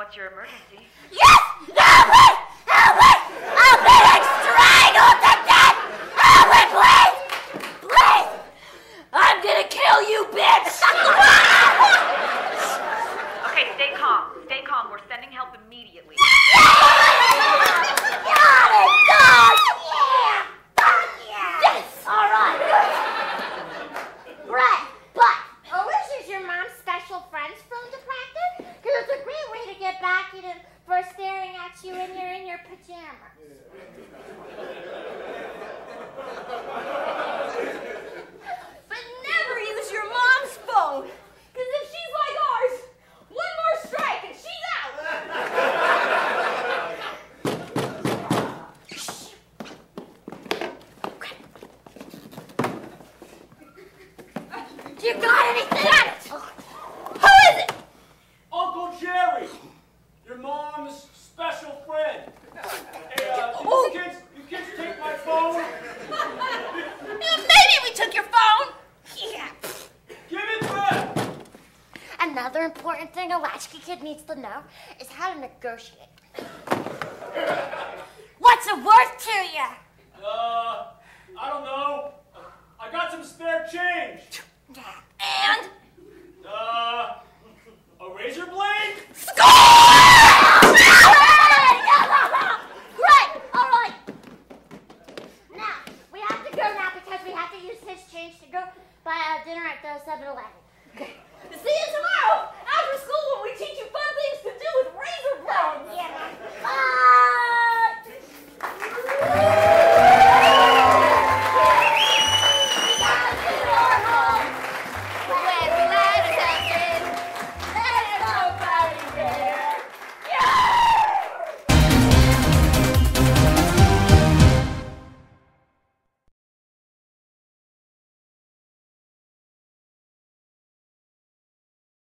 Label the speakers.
Speaker 1: what's your emergency.
Speaker 2: Yes! Help me! Help me! I'm being strangled to death! Help me, please! Please!
Speaker 1: I'm gonna kill you,
Speaker 2: bitch!
Speaker 1: okay, stay calm. Stay calm. We're sending help immediately. Yeah!
Speaker 2: Got it! Yeah! Fuck yeah! Yes! All right. Right. you got anything on it? Oh.
Speaker 3: Who is it?
Speaker 4: Uncle Jerry, your mom's special friend. Hey, uh, oh. kids, you kids take my phone?
Speaker 3: Maybe we took your phone.
Speaker 2: Yeah.
Speaker 4: Give it back.
Speaker 2: Another important thing a latchkey kid needs to know is how to negotiate. What's it worth to you?
Speaker 4: Uh, I don't know. I got some spare change.
Speaker 2: And?
Speaker 4: Uh, a razor blade? Score!
Speaker 2: Great. all right. Now, we have to go now because we have to use his change to go buy uh, dinner at the 7-Eleven. Okay.
Speaker 3: See you tomorrow!